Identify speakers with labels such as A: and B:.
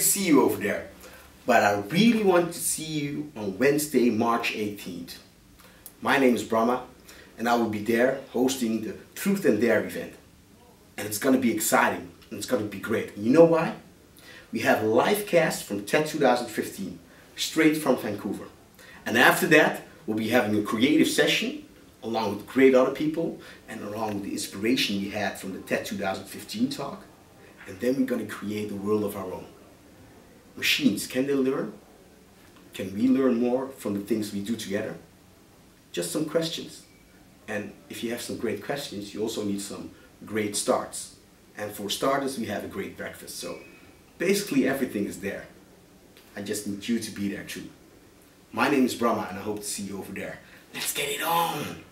A: see you over there. But I really want to see you on Wednesday, March 18th. My name is Brahma, and I will be there hosting the Truth and Dare event. And it's gonna be exciting, and it's gonna be great. And you know why? We have a live cast from TED 2015, straight from Vancouver. And after that, we'll be having a creative session along with great other people and along with the inspiration we had from the TED 2015 talk. And then we're going to create a world of our own. Machines, can they learn? Can we learn more from the things we do together? Just some questions. And if you have some great questions, you also need some great starts. And for starters, we have a great breakfast. So basically everything is there. I just need you to be there too. My name is Brahma and I hope to see you over there. Let's get it on!